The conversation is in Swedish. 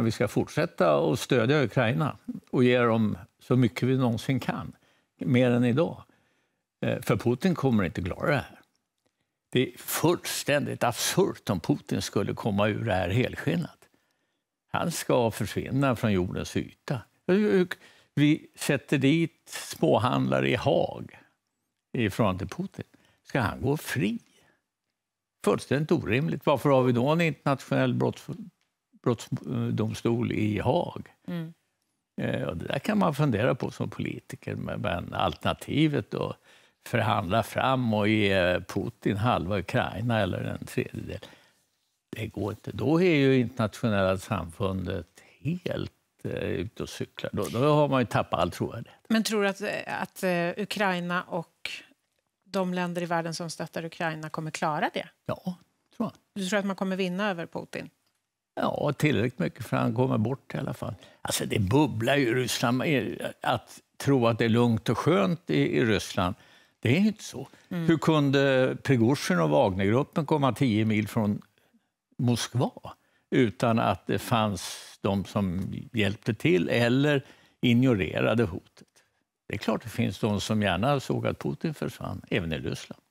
Vi ska fortsätta att stödja Ukraina och ge dem så mycket vi någonsin kan, mer än idag. Eh, för Putin kommer inte klara det här. Det är fullständigt absurt om Putin skulle komma ur det här helskinnat. Han ska försvinna från jordens yta. Vi sätter dit småhandlare i Haag i förhållande till Putin. Ska han gå fri? Fullständigt orimligt. Varför har vi då en internationell brotts, brottsdomstol i Haag? Mm. Eh, och det där kan man fundera på som politiker. Men alternativet då förhandla fram och ge Putin halva Ukraina eller en tredjedel. Det går inte. Då är ju internationella samfundet helt eh, ute och cyklar. Då, då har man ju tappat all trovärdighet. Men tror du att, att uh, Ukraina och de länder i världen som stöttar Ukraina kommer klara det? Ja, tror jag. Du tror att man kommer vinna över Putin? Ja, tillräckligt mycket för att han kommer bort i alla fall. Alltså det bubblar ju i Ryssland. Att tro att det är lugnt och skönt i, i Ryssland, det är inte så. Mm. Hur kunde Prigozjin och Wagnergruppen komma 10 mil från Moskva utan att det fanns de som hjälpte till eller ignorerade hotet? Det är klart det finns de som gärna såg att Putin försvann, även i Ryssland.